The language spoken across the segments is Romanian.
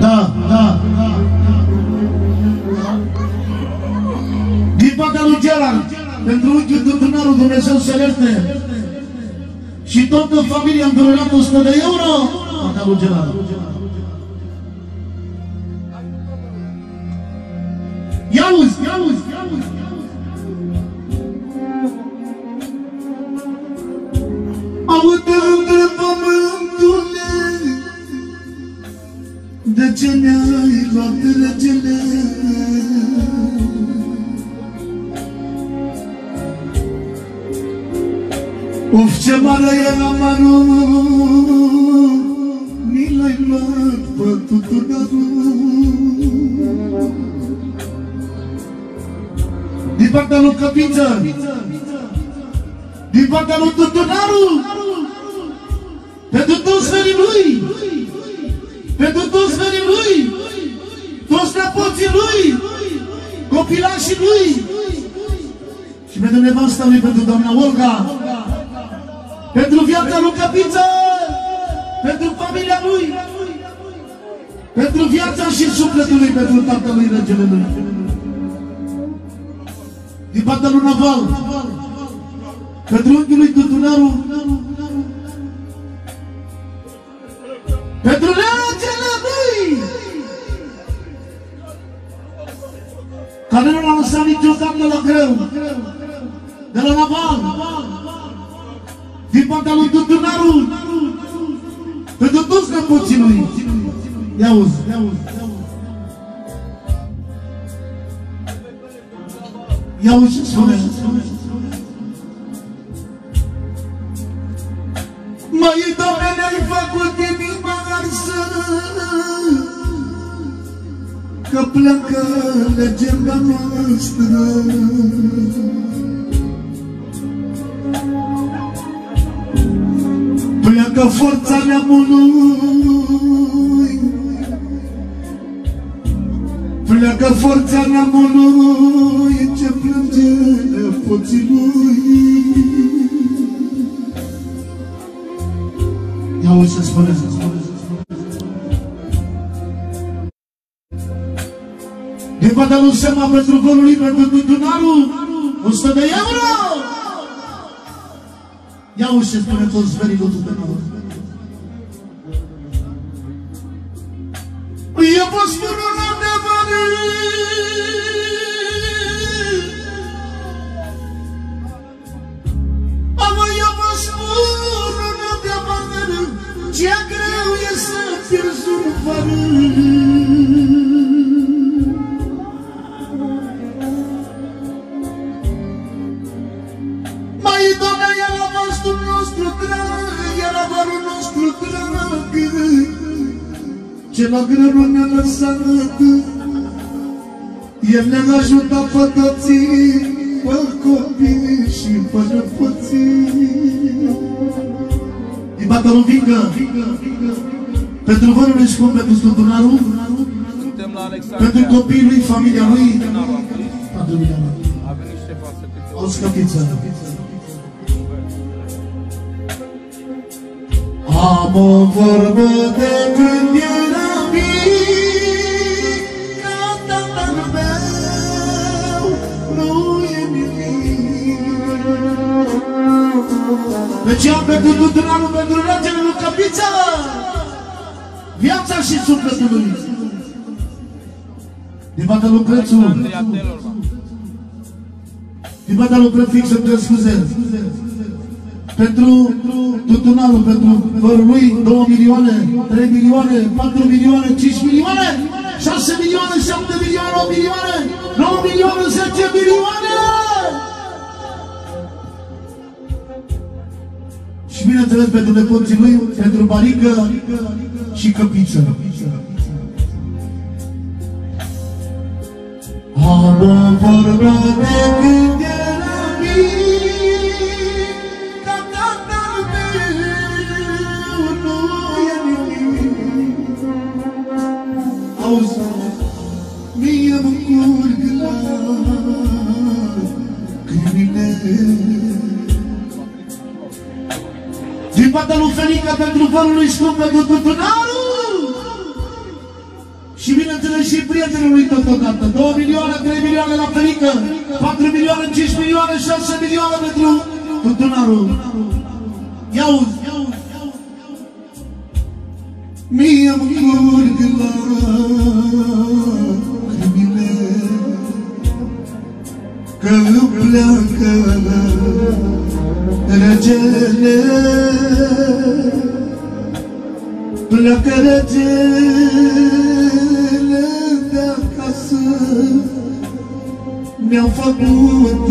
Da, da. Din partea lui Gerard, pentru unchiul Tântânarul Dumnezeu să ierte. Și toată familia împreunat 100 de euro. Partea lui Gerard. Ia uzi, ia uzi, Ni l-ai luat pe tutunarul Din partea lui Căpință din partea lui Tutunaru pentru toți verii lui pentru toți verii lui toți nepoții lui copilașii lui. Și pentru nevasta lui, pentru doamna Olga pentru viața lui Căpiță pentru familia lui pentru viața și sufletul lui pentru tatălui regele lui. Din partea lui Naval pentru unchiul lui Tutunaru pentru regele care nu l-a lăsat niciodată la greu. De la Naval. Din partea lui Tutunaru pentru toți nepoții lui. Ia uzi, ia uzi ia uzi ce spune. Măi, Că pleacă legenda noastră. Pleacă forța neamului. Pleacă forța neamului Ce plânge nepoții lui. Ia uite să spune, Din partea lui Sema pentru golul lui, pentru Tutunaru, 100 de euro! Ia uite ce spune toți verii lui Tutunaru. Ce la greu nu ne-a lăsat El ne-a ajutat pe toții Pe copii și pe nepoții Din partea lui Vingă Pentru vărul lui scump, pentru Studunaru Suntem la Alexandria. Pentru copiii lui, familia lui Tânărul am pus. Familia lui A venit Ștefan să câte o... O scăpiță Am o vorbă de Deci am pentru tuturor, pentru regele lui Căpiță Viața și sufletul lui Din partea lui Crețu Andria Telorman. din partea lui Prefix îmi cer scuze. Pentru tutunarul, pentru vărul lui, 2 milioane, 3 milioane, 4 milioane, 5 milioane, 6 milioane, 7 milioane, 8 milioane, 9 milioane, 10 milioane! Și bineînțeles pentru nepoții lui, pentru Barică și Căpiță. Am o vorbă de când eram mic, ca tatăl meu nu e nimic. Auzi, mie mă curg la câine. Din partea lui Felica pentru vărul lui scump pentru tutunarul. Și bineînțeles și prietenul lui totodată. 2 milioane, 3 milioane la Felica, 4 milioane, 5 milioane, 6 milioane pentru tutunarul. Ia uzi, ia uzi. Mie mă curg la mine Că îmi pleacă regele Pleacă regele de acasă Mi-au făcut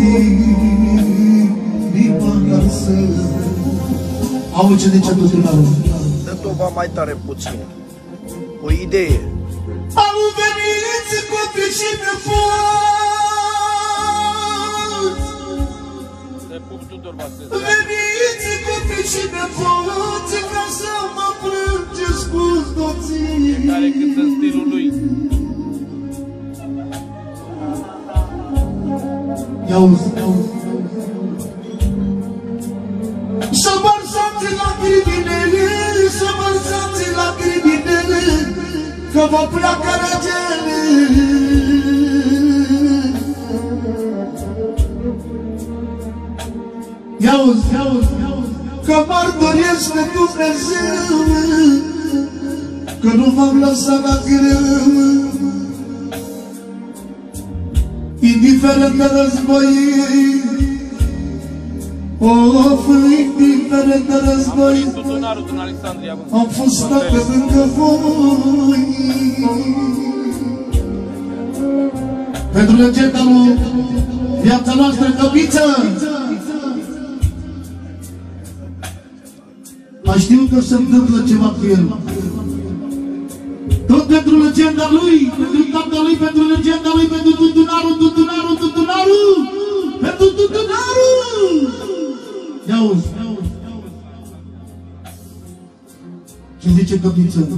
inima acasă Auzi ce zice tutunarul Dă dova mai tare puțin. O idee. Au venit copii și nepoți Te pup Tudor Vasile. Veniți copii și nepoți Ca să mă plângeți cu toții Fiecare cât în stilul lui. Ia uzi, ia uzi. Să vărsați lacrimile Să vărsați lacrimile Că vă pleacă regele Ia uzi, ia uzi, ia uzi Că mărturesc pe Dumnezeu Că nu v-am lăsat la greu Indiferent de război Of, indiferent de război Tutunarul din Alexandria. bă. Am fost dacă lângă voi Pentru legenda lui Viața noastră căpiță A știut că se întâmplă ceva cu el tot pentru legenda lui, pentru tata lui, pentru legenda lui, pentru tutunarul, tutunarul, tutunarul, pentru tutunarul! Ia uzi, ia uzi, ia uzi. Ce zice căpiță?